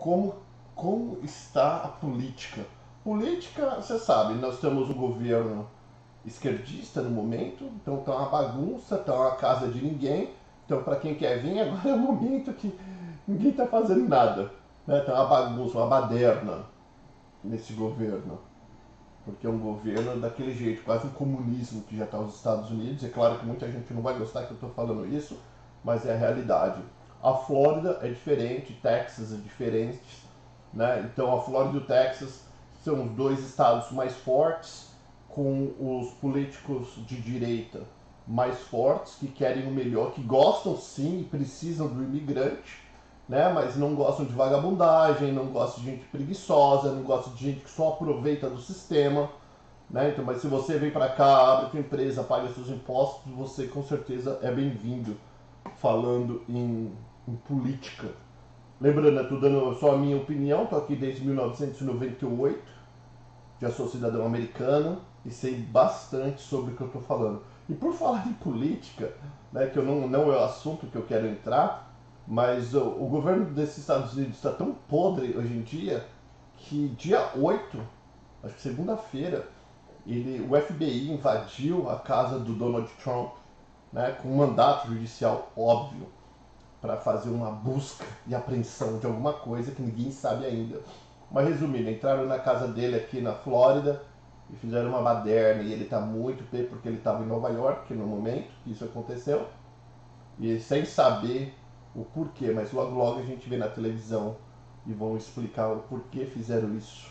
como, como está a política. Política, você sabe, nós temos um governo esquerdista no momento, então está uma bagunça, está uma casa de ninguém. Então, para quem quer vir, agora é o momento que ninguém está fazendo nada. Né? Tá uma bagunça, uma baderna nesse governo. Porque é um governo daquele jeito, quase um comunismo que já está nos Estados Unidos. É claro que muita gente não vai gostar que eu estou falando isso, mas é a realidade. A Flórida é diferente, Texas é diferente, né? Então a Flórida e o Texas são os dois estados mais fortes, com os políticos de direita mais fortes, que querem o melhor, que gostam sim e precisam do imigrante, né? mas não gostam de vagabundagem, não gostam de gente preguiçosa, não gostam de gente que só aproveita do sistema. Né? Então, mas se você vem para cá, abre sua empresa, paga seus impostos, você com certeza é bem-vindo falando em, em política. Lembrando, estou dando só a minha opinião, estou aqui desde 1998, já sou cidadão americano e sei bastante sobre o que eu estou falando. E por falar em política, né, que eu não, não é o assunto que eu quero entrar, mas o, o governo desses Estados Unidos está tão podre hoje em dia que dia 8, acho que segunda-feira, ele, o FBI invadiu a casa do Donald Trump né, com um mandato judicial óbvio para fazer uma busca e apreensão de alguma coisa que ninguém sabe ainda. Mas resumindo, entraram na casa dele aqui na Flórida e fizeram uma baderna e ele está muito pé porque ele estava em Nova York no momento que isso aconteceu e sem saber o porquê, mas logo logo a gente vê na televisão e vão explicar o porquê fizeram isso.